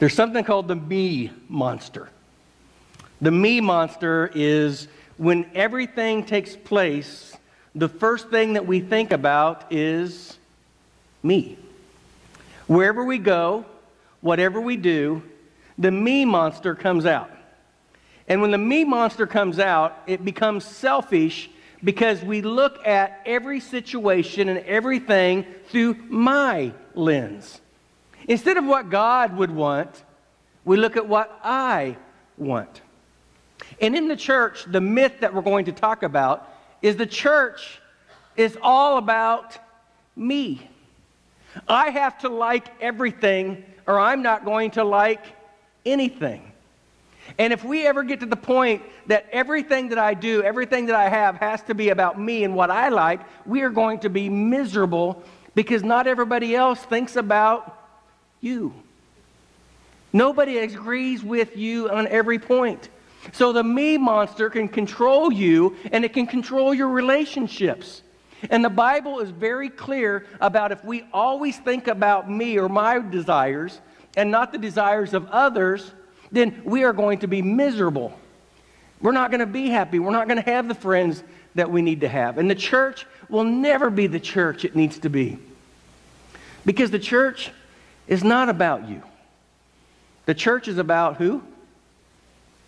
There's something called the me monster. The me monster is when everything takes place, the first thing that we think about is me. Wherever we go, whatever we do, the me monster comes out. And when the me monster comes out, it becomes selfish because we look at every situation and everything through my lens. Instead of what God would want, we look at what I want. And in the church, the myth that we're going to talk about is the church is all about me. I have to like everything, or I'm not going to like anything. And if we ever get to the point that everything that I do, everything that I have has to be about me and what I like, we are going to be miserable because not everybody else thinks about you. Nobody agrees with you on every point. So the me monster can control you and it can control your relationships. And the Bible is very clear about if we always think about me or my desires and not the desires of others, then we are going to be miserable. We're not going to be happy. We're not going to have the friends that we need to have. And the church will never be the church it needs to be. Because the church is not about you. The church is about who?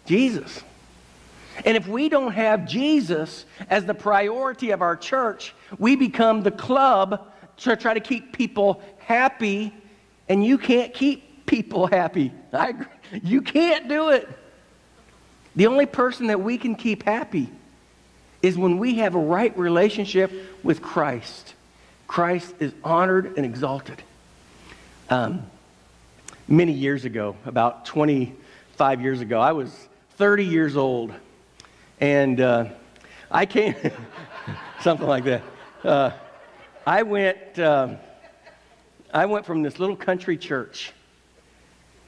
Jesus. And if we don't have Jesus as the priority of our church, we become the club to try to keep people happy, and you can't keep people happy. I agree. You can't do it. The only person that we can keep happy is when we have a right relationship with Christ. Christ is honored and exalted. Um, many years ago, about 25 years ago, I was 30 years old. And uh, I came, something like that. Uh, I went, uh, I went from this little country church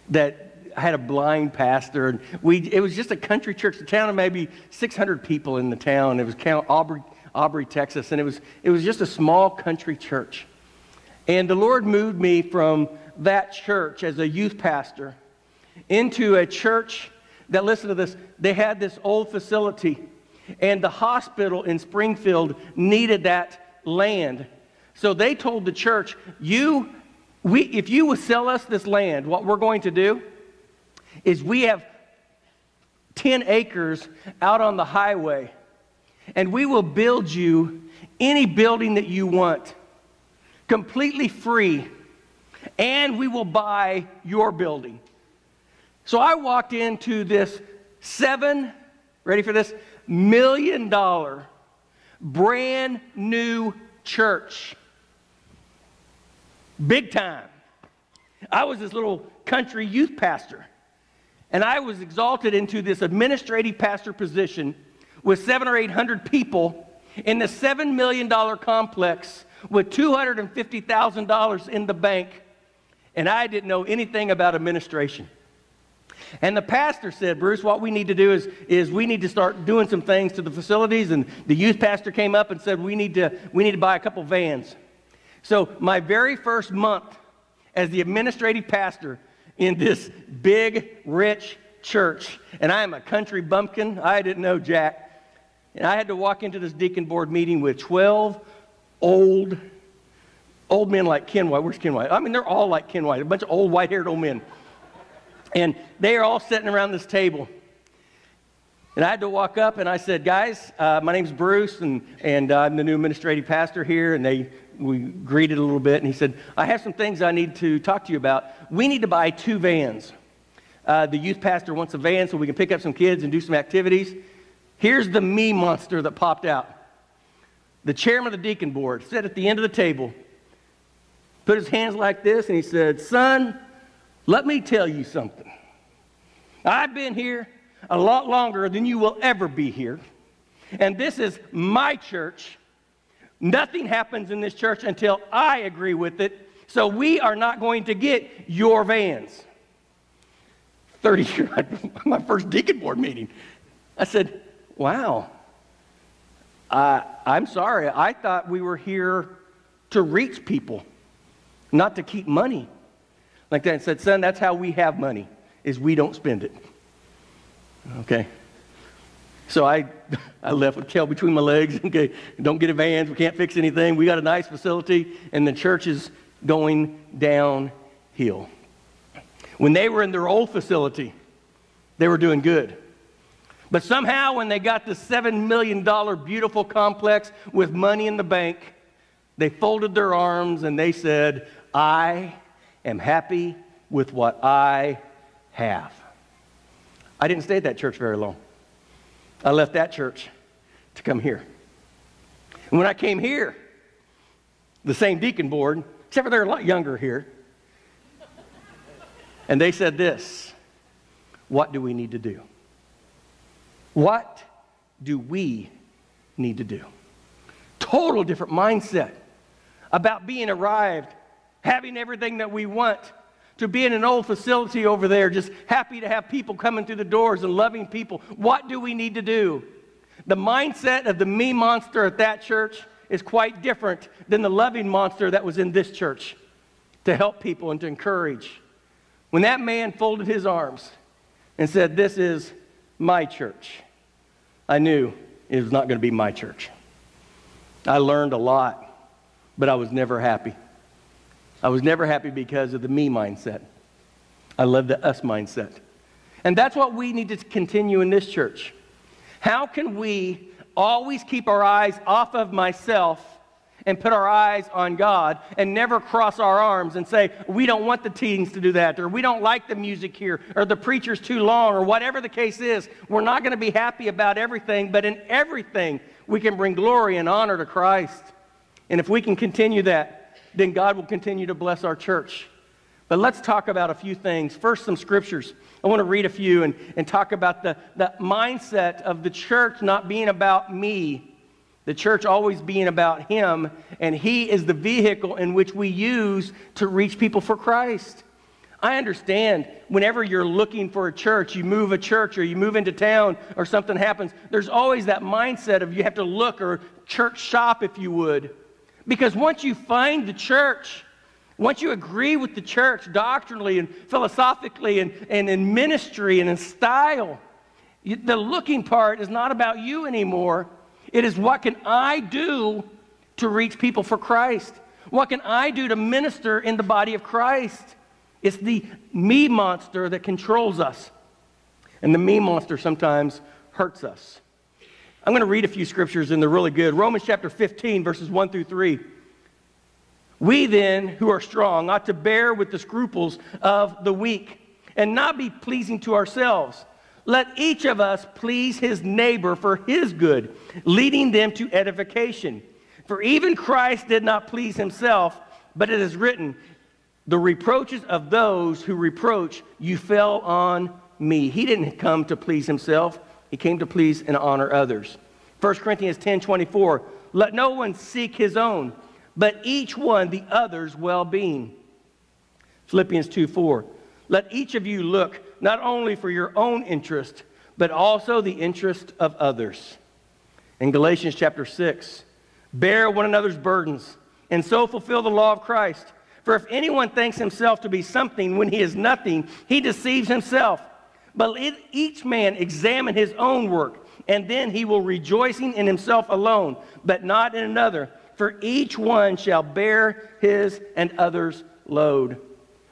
that had a blind pastor, and we, it was just a country church. The town of maybe 600 people in the town. It was Aubrey, Aubrey, Texas, and it was, it was just a small country church. And the Lord moved me from that church as a youth pastor into a church that, listen to this, they had this old facility, and the hospital in Springfield needed that land. So they told the church, you, we, if you will sell us this land, what we're going to do is we have 10 acres out on the highway, and we will build you any building that you want, completely free, and we will buy your building. So I walked into this seven, ready for this, million dollar brand new church. Big time. I was this little country youth pastor. And I was exalted into this administrative pastor position with seven or eight hundred people in the $7 million complex with $250,000 in the bank. And I didn't know anything about administration. And the pastor said, Bruce, what we need to do is, is we need to start doing some things to the facilities. And the youth pastor came up and said, we need to, we need to buy a couple vans. So my very first month as the administrative pastor, in this big, rich church. And I am a country bumpkin. I didn't know Jack. And I had to walk into this deacon board meeting with 12 old, old men like Ken White. Where's Ken White? I mean, they're all like Ken White, a bunch of old white haired old men. And they are all sitting around this table. And I had to walk up and I said, Guys, uh, my name's Bruce, and, and I'm the new administrative pastor here. And they we greeted a little bit, and he said, I have some things I need to talk to you about. We need to buy two vans. Uh, the youth pastor wants a van so we can pick up some kids and do some activities. Here's the me monster that popped out. The chairman of the deacon board sat at the end of the table, put his hands like this, and he said, Son, let me tell you something. I've been here a lot longer than you will ever be here. And this is my church, Nothing happens in this church until I agree with it. So we are not going to get your vans. 30 years, my first deacon board meeting. I said, wow. Uh, I'm sorry. I thought we were here to reach people, not to keep money. like that and said, Son, that's how we have money, is we don't spend it. Okay. So I, I left with tail between my legs. Okay, don't get advanced. We can't fix anything. We got a nice facility, and the church is going downhill. When they were in their old facility, they were doing good. But somehow, when they got the $7 million beautiful complex with money in the bank, they folded their arms and they said, I am happy with what I have. I didn't stay at that church very long. I left that church to come here. And when I came here, the same deacon board, except for they're a lot younger here, and they said this What do we need to do? What do we need to do? Total different mindset about being arrived, having everything that we want, to be in an old facility over there, just happy to have people coming through the doors and loving people. What do we need to do? The mindset of the me monster at that church is quite different than the loving monster that was in this church to help people and to encourage. When that man folded his arms and said, This is my church, I knew it was not going to be my church. I learned a lot, but I was never happy. I was never happy because of the me mindset. I love the us mindset. And that's what we need to continue in this church. How can we always keep our eyes off of myself and put our eyes on God and never cross our arms and say, we don't want the teens to do that, or we don't like the music here, or the preacher's too long, or whatever the case is. We're not going to be happy about everything, but in everything, we can bring glory and honor to Christ. And if we can continue that, then God will continue to bless our church. But let's talk about a few things. First, some scriptures. I want to read a few and, and talk about the, the mindset of the church not being about me the church always being about Him, and He is the vehicle in which we use to reach people for Christ. I understand whenever you're looking for a church, you move a church or you move into town or something happens, there's always that mindset of you have to look or church shop, if you would. Because once you find the church, once you agree with the church doctrinally and philosophically and, and in ministry and in style, the looking part is not about you anymore. It is what can I do to reach people for Christ? What can I do to minister in the body of Christ? It's the me monster that controls us. And the me monster sometimes hurts us. I'm going to read a few scriptures and they're really good. Romans chapter 15, verses 1 through 3. We then, who are strong, ought to bear with the scruples of the weak and not be pleasing to ourselves. Let each of us please his neighbor for his good, leading them to edification. For even Christ did not please himself, but it is written, The reproaches of those who reproach you fell on me. He didn't come to please himself, he came to please and honor others. 1 Corinthians 10 24, Let no one seek his own, but each one the other's well being. Philippians 2 4, Let each of you look not only for your own interest, but also the interest of others. In Galatians chapter 6, bear one another's burdens and so fulfill the law of Christ. For if anyone thinks himself to be something when he is nothing, he deceives himself. But let each man examine his own work, and then he will rejoicing in himself alone, but not in another. For each one shall bear his and others' load.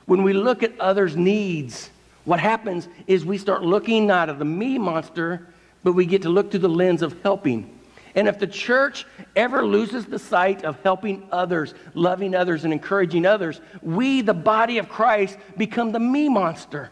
When we look at others' needs, what happens is we start looking not at the me monster, but we get to look through the lens of helping. And if the church ever loses the sight of helping others, loving others, and encouraging others, we, the body of Christ, become the me monster.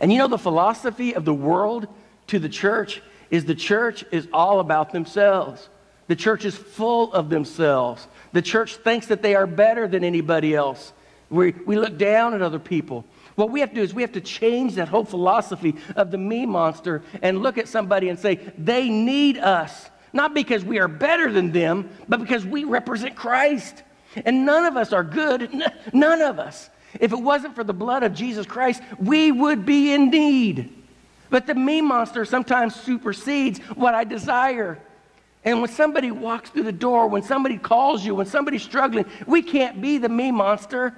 And you know, the philosophy of the world to the church is the church is all about themselves. The church is full of themselves. The church thinks that they are better than anybody else. We, we look down at other people. What we have to do is we have to change that whole philosophy of the me monster and look at somebody and say, they need us. Not because we are better than them, but because we represent Christ. And none of us are good. None of us. If it wasn't for the blood of Jesus Christ, we would be in need. But the me monster sometimes supersedes what I desire. And when somebody walks through the door, when somebody calls you, when somebody's struggling, we can't be the me monster.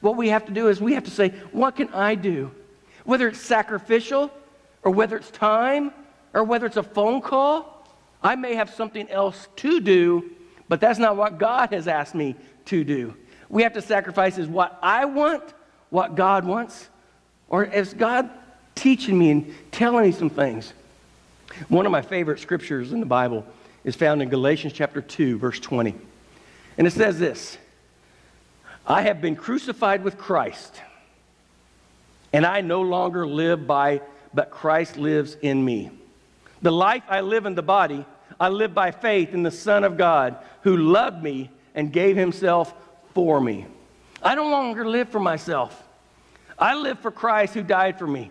What we have to do is we have to say, What can I do? Whether it's sacrificial, or whether it's time, or whether it's a phone call, I may have something else to do, but that's not what God has asked me to do. We have to sacrifice is what I want, what God wants, or is God teaching me and telling me some things? One of my favorite scriptures in the Bible is found in Galatians chapter 2, verse 20. And it says this I have been crucified with Christ, and I no longer live by, but Christ lives in me. The life I live in the body, I live by faith in the Son of God who loved me and gave himself for me. I no longer live for myself. I live for Christ who died for me.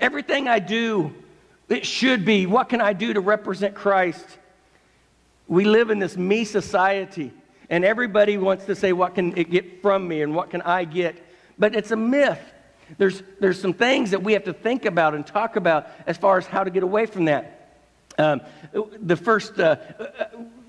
Everything I do, it should be what can I do to represent Christ? We live in this me society, and everybody wants to say, What can it get from me and what can I get? But it's a myth. There's, there's some things that we have to think about and talk about as far as how to get away from that. Um, the first, uh,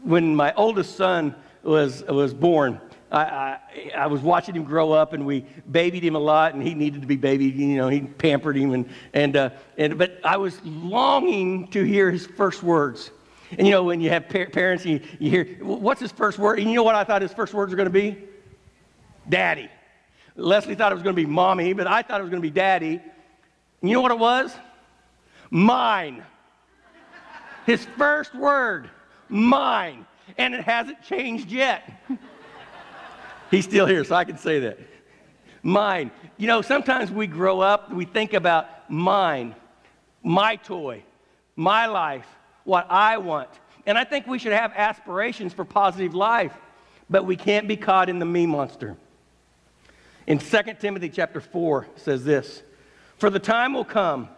when my oldest son was, was born, I, I, I, was watching him grow up, and we babied him a lot, and he needed to be babied. You know, he pampered him, and and uh, and. But I was longing to hear his first words. And you know, when you have par- parents, you, you hear what's his first word, and you know what I thought his first words were going to be? Daddy. Leslie thought it was going to be mommy, but I thought it was going to be daddy. And you know what it was? Mine. His first word, mine. And it hasn't changed yet. He's still here, so I can say that. Mine. You know, sometimes we grow up, we think about mine, my toy, my life, what I want. And I think we should have aspirations for positive life, but we can't be caught in the me monster. In 2 Timothy chapter 4 says this, "For the time will come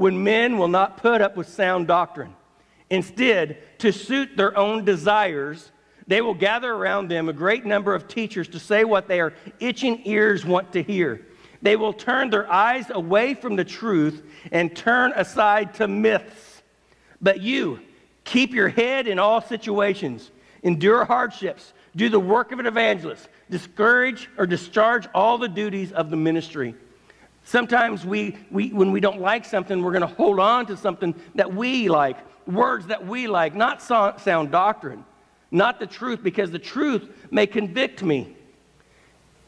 when men will not put up with sound doctrine. Instead, to suit their own desires, they will gather around them a great number of teachers to say what their itching ears want to hear. They will turn their eyes away from the truth and turn aside to myths. But you, keep your head in all situations, endure hardships, do the work of an evangelist, discourage or discharge all the duties of the ministry. Sometimes we, we when we don't like something, we're going to hold on to something that we like, words that we like, not sound doctrine not the truth, because the truth may convict me.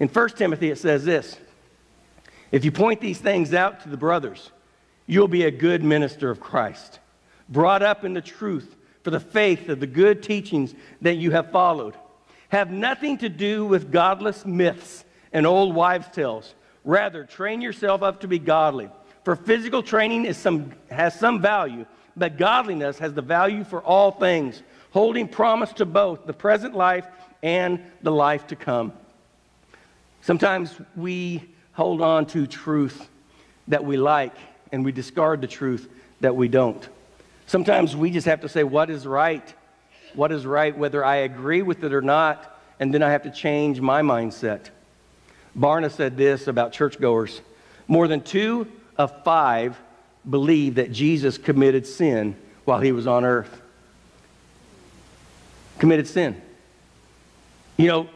In 1 Timothy, it says this If you point these things out to the brothers, you'll be a good minister of Christ, brought up in the truth for the faith of the good teachings that you have followed. Have nothing to do with godless myths and old wives' tales. Rather, train yourself up to be godly. For physical training is some, has some value, but godliness has the value for all things holding promise to both the present life and the life to come. Sometimes we hold on to truth that we like and we discard the truth that we don't. Sometimes we just have to say, What is right? What is right, whether I agree with it or not, and then I have to change my mindset. Barna said this about churchgoers more than two of five believe that Jesus committed sin while he was on earth committed sin. You know,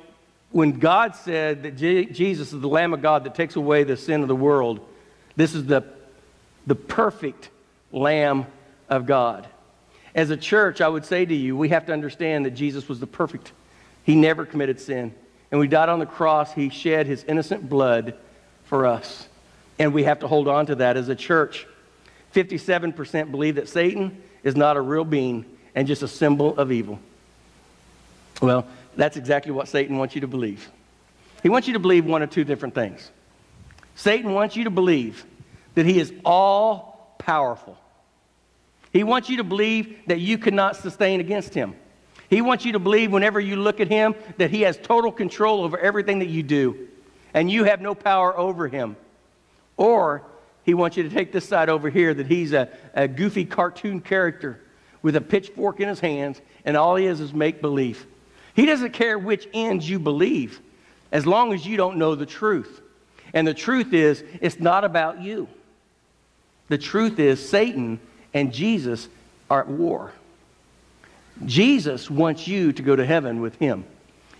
when God said that Jesus is the Lamb of God that takes away the sin of the world, this is the, the perfect Lamb of God. As a church, I would say to you, we have to understand that Jesus was the perfect. He never committed sin. And we died on the cross, he shed his innocent blood for us. And we have to hold on to that as a church. 57% believe that Satan is not a real being and just a symbol of evil. Well, that's exactly what Satan wants you to believe. He wants you to believe one or two different things. Satan wants you to believe that he is all powerful. He wants you to believe that you cannot sustain against him. He wants you to believe whenever you look at him that he has total control over everything that you do and you have no power over him. Or he wants you to take this side over here that he's a, a goofy cartoon character with a pitchfork in his hands and all he is is make believe. He doesn't care which ends you believe as long as you don't know the truth. And the truth is, it's not about you. The truth is, Satan and Jesus are at war. Jesus wants you to go to heaven with him.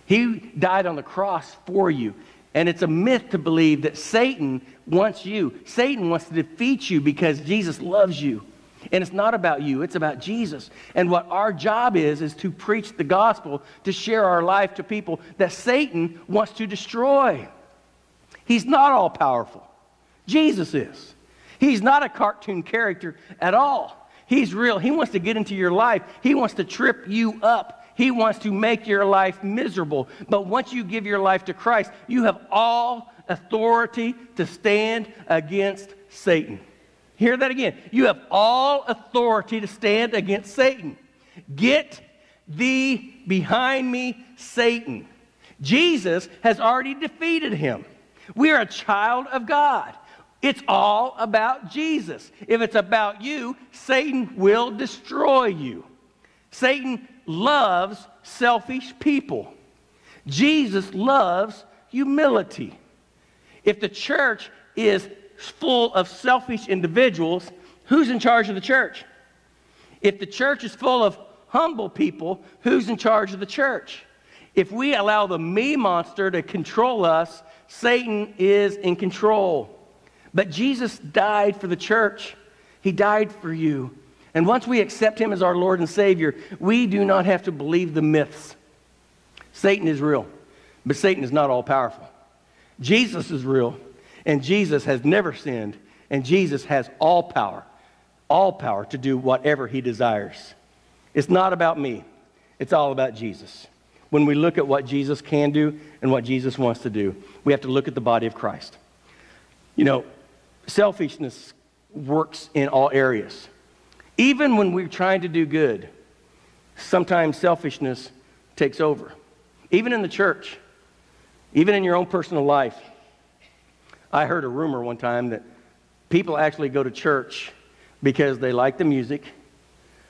He died on the cross for you. And it's a myth to believe that Satan wants you. Satan wants to defeat you because Jesus loves you. And it's not about you, it's about Jesus. And what our job is, is to preach the gospel, to share our life to people that Satan wants to destroy. He's not all powerful, Jesus is. He's not a cartoon character at all. He's real. He wants to get into your life, He wants to trip you up. He wants to make your life miserable. But once you give your life to Christ, you have all authority to stand against Satan. Hear that again. You have all authority to stand against Satan. Get thee behind me, Satan. Jesus has already defeated him. We are a child of God. It's all about Jesus. If it's about you, Satan will destroy you. Satan loves selfish people. Jesus loves humility. If the church is full of selfish individuals, who's in charge of the church? If the church is full of humble people, who's in charge of the church? If we allow the me monster to control us, Satan is in control. But Jesus died for the church. He died for you. And once we accept him as our Lord and Savior, we do not have to believe the myths. Satan is real, but Satan is not all powerful. Jesus is real, and Jesus has never sinned, and Jesus has all power, all power to do whatever he desires. It's not about me, it's all about Jesus. When we look at what Jesus can do and what Jesus wants to do, we have to look at the body of Christ. You know, selfishness works in all areas. Even when we're trying to do good, sometimes selfishness takes over. Even in the church, even in your own personal life. I heard a rumor one time that people actually go to church because they like the music,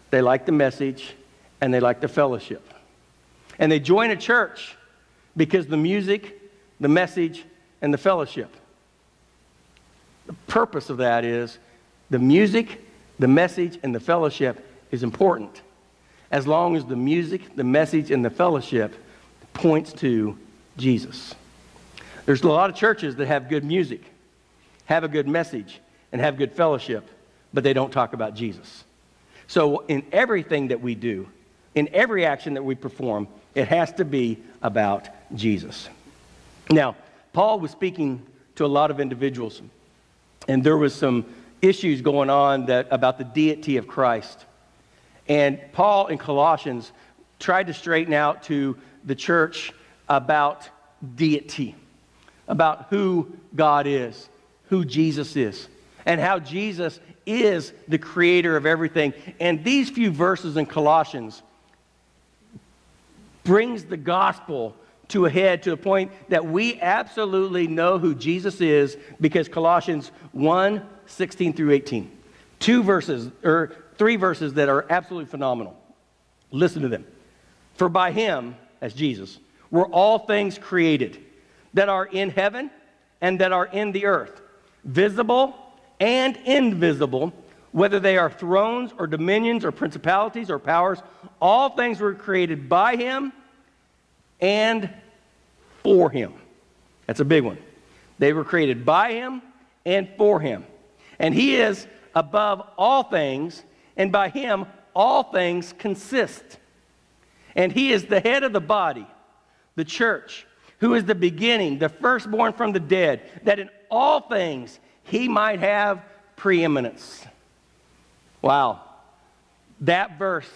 they like the message, and they like the fellowship. And they join a church because the music, the message, and the fellowship. The purpose of that is the music, the message and the fellowship is important as long as the music, the message, and the fellowship points to Jesus. There's a lot of churches that have good music, have a good message, and have good fellowship, but they don't talk about Jesus. So, in everything that we do, in every action that we perform, it has to be about Jesus. Now, Paul was speaking to a lot of individuals, and there was some issues going on that, about the deity of Christ. And Paul in Colossians tried to straighten out to the church about deity, about who God is, who Jesus is, and how Jesus is the creator of everything. And these few verses in Colossians brings the gospel to a head to a point that we absolutely know who Jesus is because Colossians 1 16 through 18. Two verses, or three verses that are absolutely phenomenal. Listen to them. For by him, as Jesus, were all things created that are in heaven and that are in the earth, visible and invisible, whether they are thrones or dominions or principalities or powers, all things were created by him and for him. That's a big one. They were created by him and for him. And he is above all things, and by him all things consist. And he is the head of the body, the church, who is the beginning, the firstborn from the dead, that in all things he might have preeminence. Wow. That verse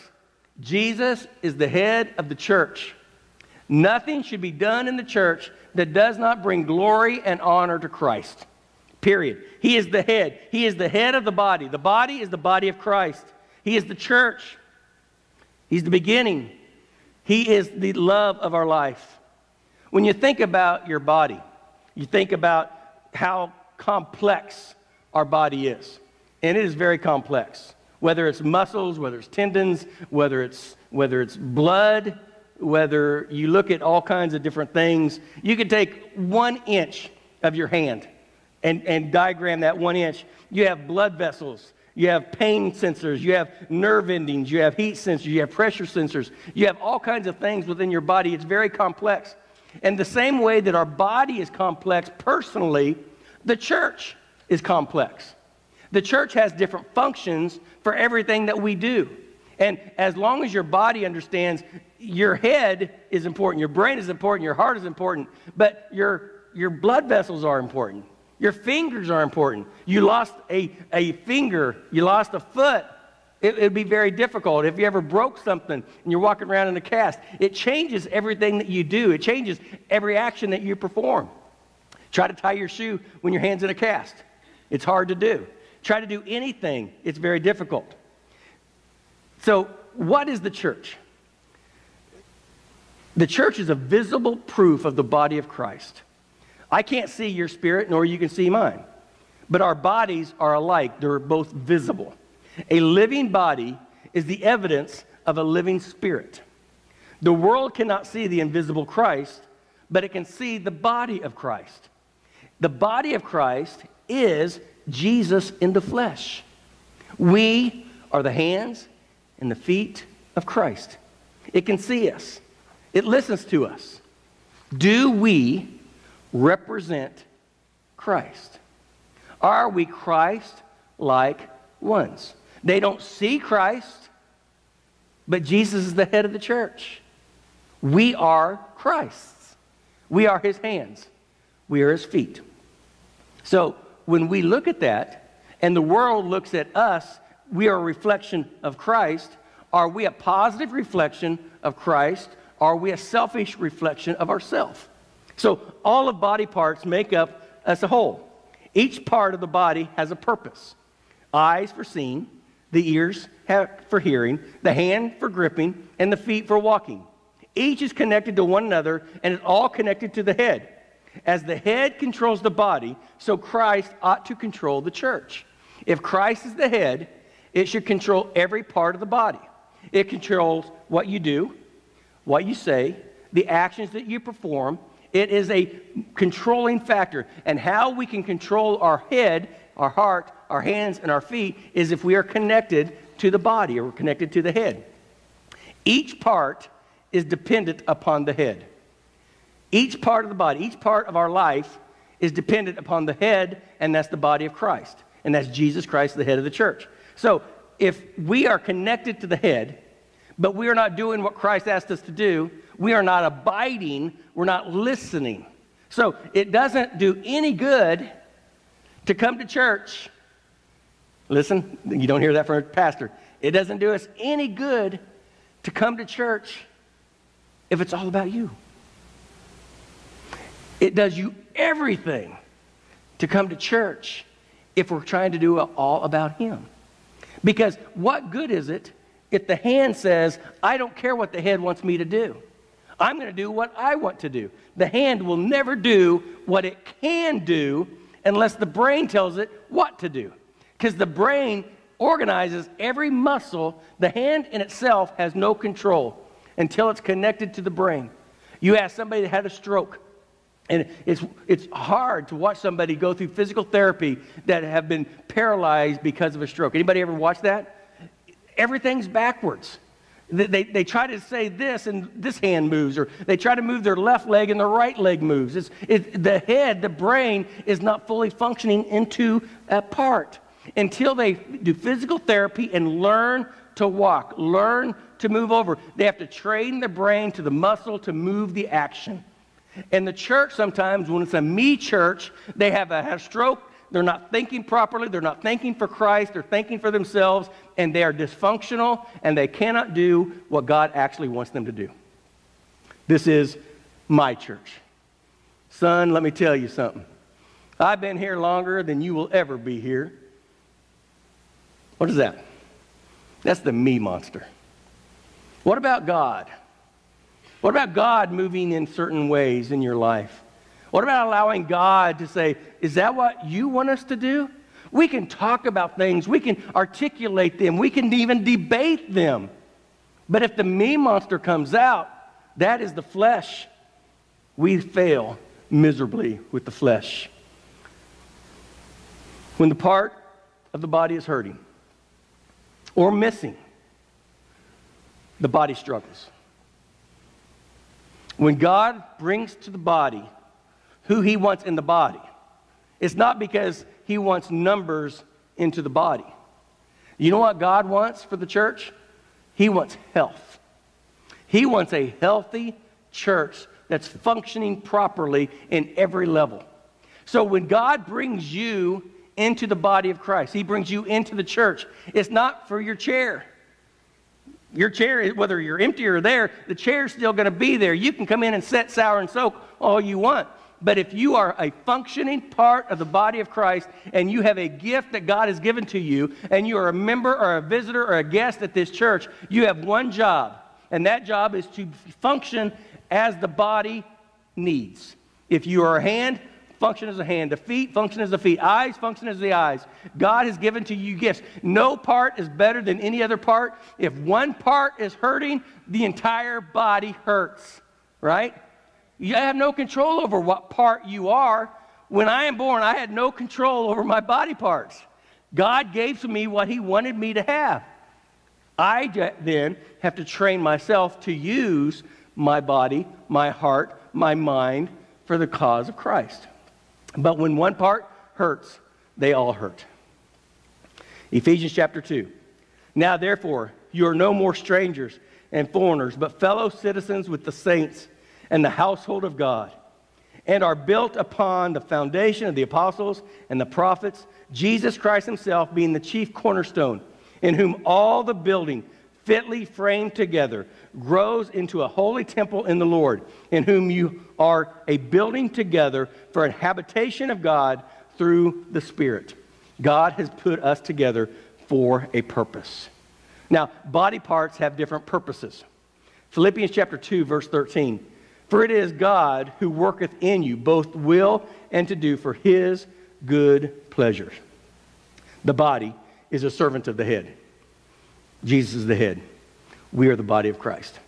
Jesus is the head of the church. Nothing should be done in the church that does not bring glory and honor to Christ. Period. He is the head. He is the head of the body. The body is the body of Christ. He is the church. He's the beginning. He is the love of our life. When you think about your body, you think about how complex our body is. And it is very complex. Whether it's muscles, whether it's tendons, whether it's, whether it's blood, whether you look at all kinds of different things, you could take one inch of your hand and, and diagram that one inch. You have blood vessels, you have pain sensors, you have nerve endings, you have heat sensors, you have pressure sensors, you have all kinds of things within your body. It's very complex. And the same way that our body is complex personally, the church is complex. The church has different functions for everything that we do. And as long as your body understands your head is important, your brain is important, your heart is important, but your, your blood vessels are important. Your fingers are important. You lost a, a finger, you lost a foot, it would be very difficult. If you ever broke something and you're walking around in a cast, it changes everything that you do, it changes every action that you perform. Try to tie your shoe when your hand's in a cast. It's hard to do. Try to do anything, it's very difficult. So, what is the church? The church is a visible proof of the body of Christ. I can't see your spirit, nor you can see mine. But our bodies are alike, they're both visible. A living body is the evidence of a living spirit. The world cannot see the invisible Christ, but it can see the body of Christ. The body of Christ is Jesus in the flesh. We are the hands and the feet of Christ. It can see us, it listens to us. Do we represent Christ? Are we Christ like ones? They don't see Christ, but Jesus is the head of the church. We are Christ's. We are his hands. We are his feet. So when we look at that and the world looks at us, we are a reflection of Christ. Are we a positive reflection of Christ? Are we a selfish reflection of ourselves? So all of body parts make up as a whole. Each part of the body has a purpose. Eyes for seeing, the ears for hearing, the hand for gripping, and the feet for walking. Each is connected to one another and is all connected to the head. As the head controls the body, so Christ ought to control the church. If Christ is the head, it should control every part of the body. It controls what you do, what you say, the actions that you perform. It is a controlling factor. And how we can control our head, our heart, our hands, and our feet is if we are connected to the body or we're connected to the head. Each part is dependent upon the head. Each part of the body, each part of our life is dependent upon the head, and that's the body of Christ. And that's Jesus Christ, the head of the church. So if we are connected to the head, but we are not doing what Christ asked us to do, we are not abiding, we're not listening. So it doesn't do any good to come to church Listen, you don't hear that from a pastor. It doesn't do us any good to come to church if it's all about you. It does you everything to come to church if we're trying to do it all about Him. Because what good is it if the hand says, I don't care what the head wants me to do? I'm going to do what I want to do. The hand will never do what it can do unless the brain tells it what to do. Because the brain organizes every muscle, the hand in itself has no control until it's connected to the brain. You ask somebody that had a stroke, and it's, it's hard to watch somebody go through physical therapy that have been paralyzed because of a stroke. Anybody ever watch that? Everything's backwards. They, they, try to say this and this hand moves, or they try to move their left leg and the right leg moves. It's, it, the head, the brain, is not fully functioning into a part until they do physical therapy and learn to walk, learn to move over. They have to train the brain to the muscle to move the action. And the church sometimes, when it's a me church, they have a, have a stroke. They're not thinking properly. They're not thinking for Christ. They're thinking for themselves. And they are dysfunctional and they cannot do what God actually wants them to do. This is my church. Son, let me tell you something. I've been here longer than you will ever be here. What is that? That's the me monster. What about God? What about God moving in certain ways in your life? What about allowing God to say, Is that what you want us to do? We can talk about things, we can articulate them, we can even debate them. But if the me monster comes out, that is the flesh. We fail miserably with the flesh. When the part of the body is hurting, or missing, the body struggles. When God brings to the body who he wants in the body, it's not because he wants numbers into the body. You know what God wants for the church? He wants health. He wants a healthy church that's functioning properly in every level. So when God brings you into the body of Christ, He brings you into the church, it's not for your chair. Your chair, whether you're empty or there, the chair's still going to be there. You can come in and set, sour, and soak all you want. But if you are a functioning part of the body of Christ and you have a gift that God has given to you, and you are a member or a visitor or a guest at this church, you have one job, and that job is to function as the body needs. If you are a hand, function as a hand. The feet function as the feet. Eyes function as the eyes. God has given to you gifts. No part is better than any other part. If one part is hurting, the entire body hurts, right? You have no control over what part you are. When I am born, I had no control over my body parts. God gave to me what He wanted me to have. I then have to train myself to use my body, my heart, my mind for the cause of Christ. But when one part hurts, they all hurt. Ephesians chapter 2. Now, therefore, you are no more strangers and foreigners, but fellow citizens with the saints and the household of God, and are built upon the foundation of the apostles and the prophets, Jesus Christ Himself being the chief cornerstone, in whom all the building fitly framed together grows into a holy temple in the Lord, in whom you are a building together for a habitation of God through the Spirit. God has put us together for a purpose. Now, body parts have different purposes. Philippians chapter 2, verse 13. For it is God who worketh in you both will and to do for his good pleasure. The body is a servant of the head. Jesus is the head. We are the body of Christ.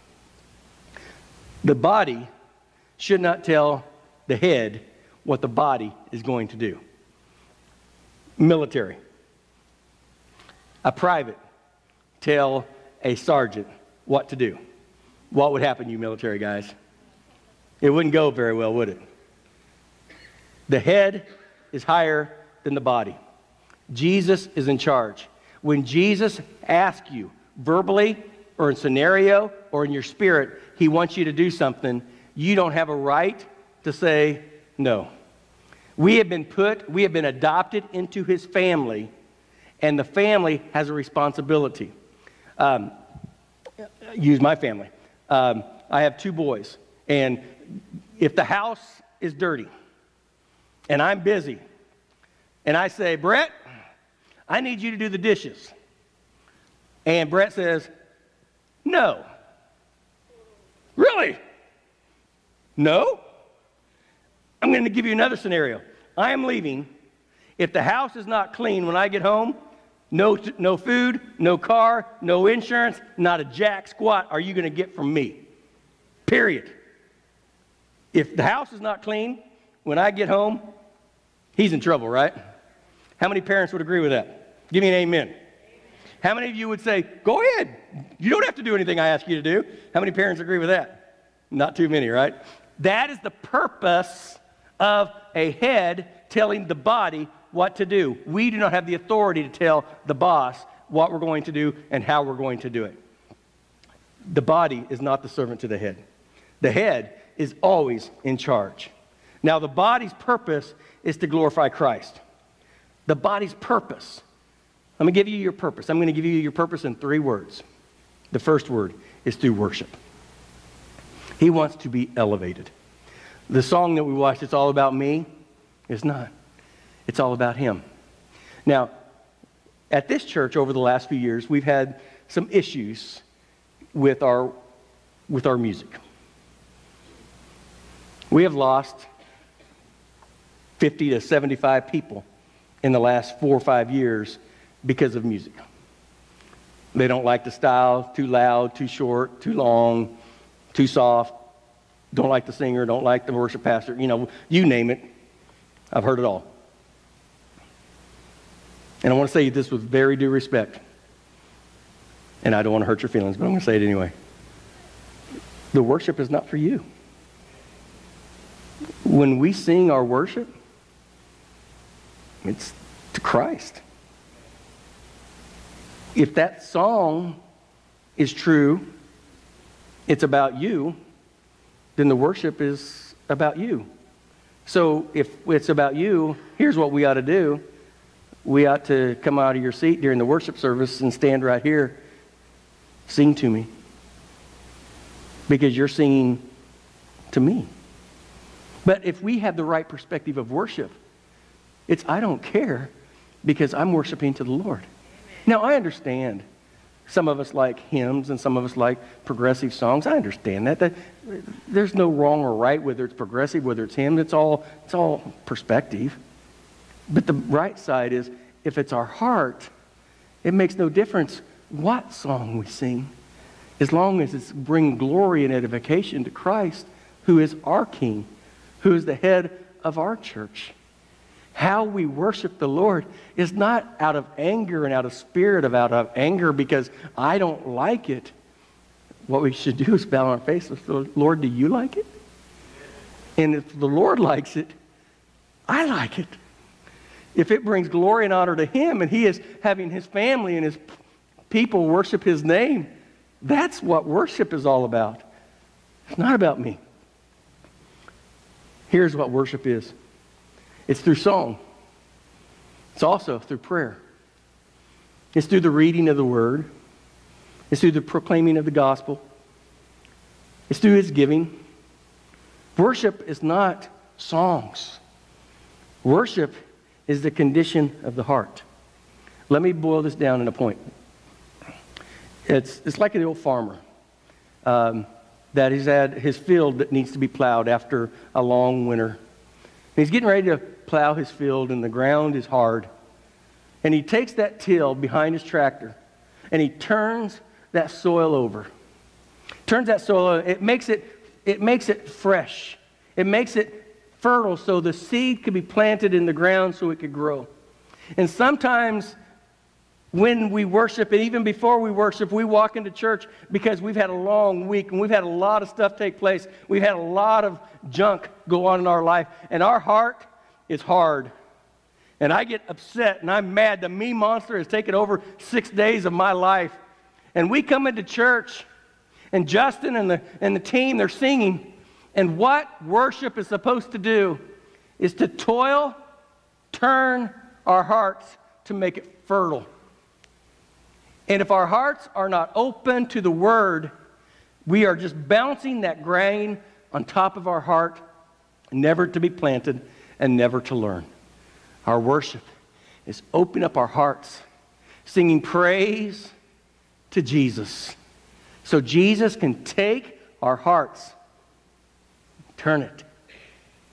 The body should not tell the head what the body is going to do. Military. A private tell a sergeant what to do. What would happen, you military guys? It wouldn't go very well, would it? The head is higher than the body. Jesus is in charge. When Jesus asks you verbally or in scenario or in your spirit, he wants you to do something, you don't have a right to say no. We have been put, we have been adopted into his family, and the family has a responsibility. Um, use my family. Um, I have two boys, and if the house is dirty and I'm busy and I say, Brett, I need you to do the dishes. And Brett says, No. Really? No? I'm going to give you another scenario. I am leaving. If the house is not clean when I get home, no, no food, no car, no insurance, not a jack squat are you going to get from me. Period. If the house is not clean when I get home, he's in trouble, right? How many parents would agree with that? Give me an amen. How many of you would say, Go ahead. You don't have to do anything I ask you to do? How many parents agree with that? Not too many, right? That is the purpose of a head telling the body what to do. We do not have the authority to tell the boss what we're going to do and how we're going to do it. The body is not the servant to the head. The head is always in charge. Now, the body's purpose is to glorify Christ. The body's purpose. Let me give you your purpose. I'm going to give you your purpose in three words. The first word is through worship. He wants to be elevated. The song that we watched, It's All About Me, is not. It's all about Him. Now, at this church over the last few years, we've had some issues with our, with our music. We have lost 50 to 75 people in the last four or five years because of music. They don't like the style, too loud, too short, too long, too soft, don't like the singer, don't like the worship pastor, you know, you name it. I've heard it all. And I want to say this with very due respect. And I don't want to hurt your feelings, but I'm going to say it anyway. The worship is not for you. when we sing our worship, it's to Christ. If that song is true, it's about you, then the worship is about you. So if it's about you, here's what we ought to do. We ought to come out of your seat during the worship service and stand right here. Sing to me. Because you're singing to me. But if we have the right perspective of worship, it's I don't care because I'm worshiping to the Lord. Now, I understand some of us like hymns and some of us like progressive songs. I understand that. that there's no wrong or right whether it's progressive, whether it's hymn. It's all, it's all perspective. But the right side is if it's our heart, it makes no difference what song we sing as long as it's bringing glory and edification to Christ, who is our King, who is the head of our church. How we worship the Lord is not out of anger and out of spirit of out of anger because I don't like it. What we should do is bow our face and say, Lord, do you like it? And if the Lord likes it, I like it. If it brings glory and honor to Him and He is having His family and His people worship His name, that's what worship is all about. It's not about me. Here's what worship is it's through song, it's also through prayer, it's through the reading of the word, it's through the proclaiming of the gospel, it's through His giving. Worship is not songs, worship is the condition of the heart. Let me boil this down in a point. It's, it's like an old farmer um, that he's had his field that needs to be plowed after a long winter. And he's getting ready to plow his field, and the ground is hard. And he takes that till behind his tractor and he turns that soil over. Turns that soil over. It makes it, it makes it fresh. It makes it fertile so the seed could be planted in the ground so it could grow. And sometimes when we worship, and even before we worship, we walk into church because we've had a long week and we've had a lot of stuff take place. We've had a lot of junk go on in our life, and our heart is hard. And I get upset and I'm mad. The me monster has taken over six days of my life. And we come into church, and Justin and the, and the team, they're singing. And what worship is supposed to do is to toil, turn our hearts to make it fertile. And if our hearts are not open to the word, we are just bouncing that grain on top of our heart, never to be planted and never to learn. Our worship is opening up our hearts, singing praise to Jesus. So Jesus can take our hearts, turn it,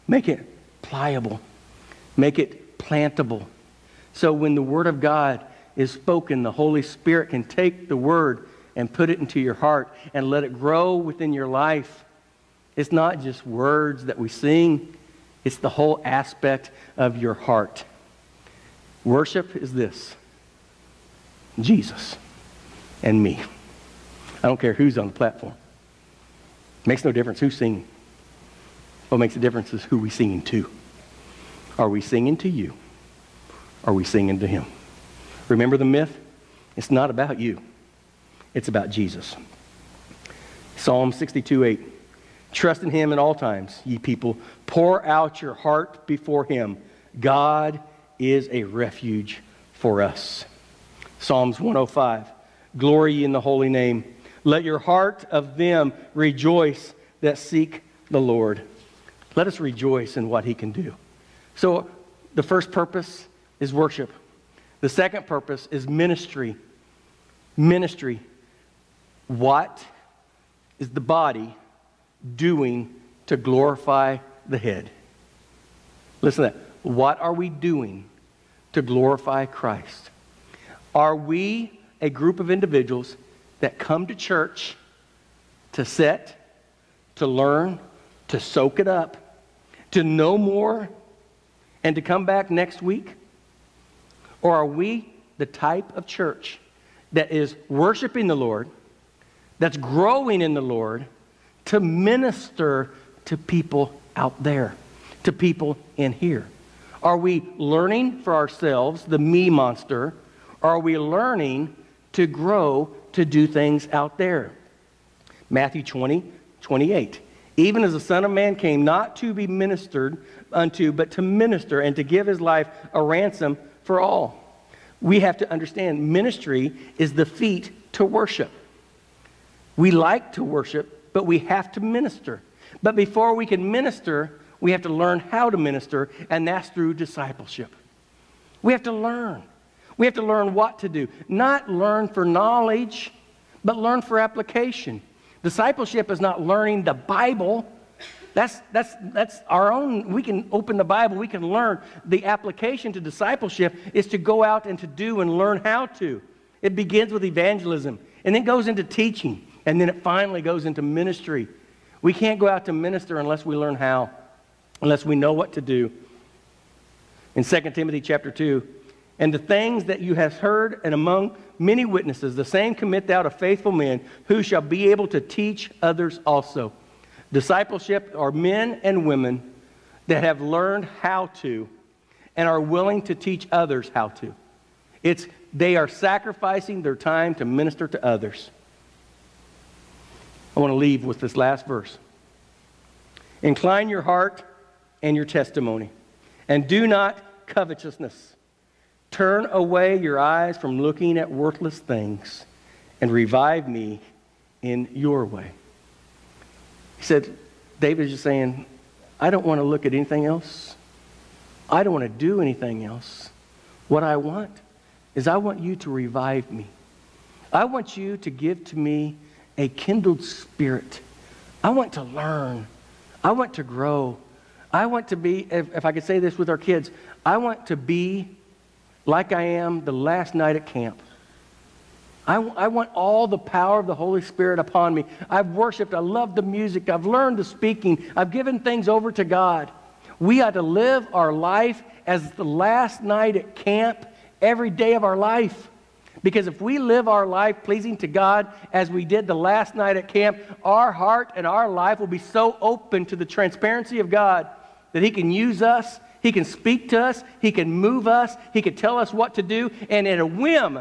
make it pliable, make it plantable. So when the Word of God is spoken, the Holy Spirit can take the word and put it into your heart and let it grow within your life. It's not just words that we sing, it's the whole aspect of your heart. Worship is this Jesus and me. I don't care who's on the platform. It makes no difference who's singing. What makes a difference is who we singing to. Are we singing to you? Are we singing to him? Remember the myth? It's not about you, it's about Jesus. Psalm 62 8. Trust in him at all times, ye people. Pour out your heart before him. God is a refuge for us. Psalms 105. Glory in the holy name. Let your heart of them rejoice that seek the Lord. Let us rejoice in what he can do. So, the first purpose is worship. The second purpose is ministry. Ministry. What is the body doing to glorify the head? Listen to that. What are we doing to glorify Christ? Are we a group of individuals that come to church to sit, to learn, to soak it up, to know more, and to come back next week? Or are we the type of church that is worshiping the Lord, that's growing in the Lord to minister to people out there? to people in here? Are we learning for ourselves, the me monster? Are we learning to grow to do things out there? Matthew 20, 28. Even as the Son of Man came not to be ministered unto, but to minister and to give his life a ransom for all. We have to understand ministry is the feet to worship. We like to worship, but we have to minister. But before we can minister, we have to learn how to minister, and that's through discipleship. We have to learn. We have to learn what to do. Not learn for knowledge, but learn for application. Discipleship is not learning the Bible. That's, that's, that's our own. We can open the Bible, we can learn. The application to discipleship is to go out and to do and learn how to. It begins with evangelism and then goes into teaching and then it finally goes into ministry. We can't go out to minister unless we learn how, unless we know what to do. In 2 Timothy chapter 2, and the things that you have heard and among many witnesses, the same commit thou to faithful men who shall be able to teach others also. Discipleship are men and women that have learned how to and are willing to teach others how to. It's they are sacrificing their time to minister to others. I want to leave with this last verse. Incline your heart and your testimony, and do not covetousness. Turn away your eyes from looking at worthless things, and revive me in your way. He said, David is just saying, I don't want to look at anything else. I don't want to do anything else. What I want is I want you to revive me. I want you to give to me a kindled spirit. I want to learn. I want to grow. I want to be, if, if I could say this with our kids, I want to be like I am the last night at camp. I, I, want all the power of the Holy Spirit upon me. I've worshiped. I love the music. I've learned the speaking. I've given things over to God. We ought to live our life as the last night at camp every day of our life. Because if we live our life pleasing to God as we did the last night at camp, our heart and our life will be so open to the transparency of God that He can use us, He can speak to us, He can move us, He can tell us what to do, and in a whim,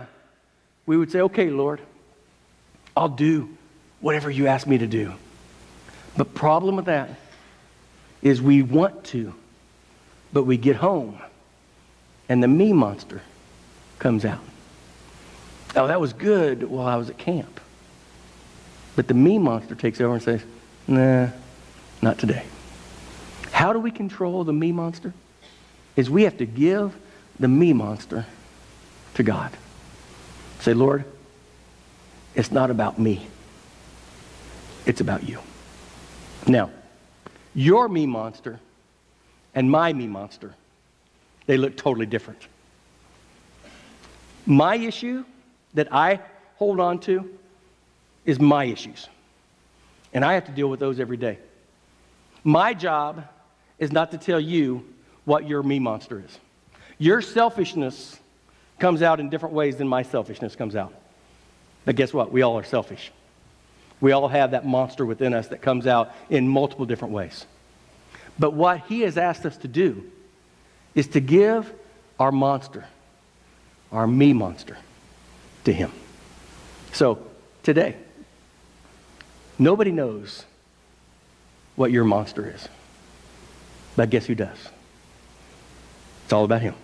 we would say, Okay, Lord, I'll do whatever you ask me to do. But problem with that is we want to, but we get home and the me monster comes out. Oh, that was good while I was at camp. But the me monster takes over and says, nah, not today. How do we control the me monster? Is we have to give the me monster to God. Say, Lord, it's not about me. It's about you. Now, your me monster and my me monster, they look totally different. My issue that I hold on to is my issues. And I have to deal with those every day. My job is not to tell you what your me monster is. Your selfishness comes out in different ways than my selfishness comes out. But guess what? We all are selfish. We all have that monster within us that comes out in multiple different ways. But what he has asked us to do is to give our monster, our me monster, to Him. So, today, nobody knows what your monster is. But guess who does? It's all about Him.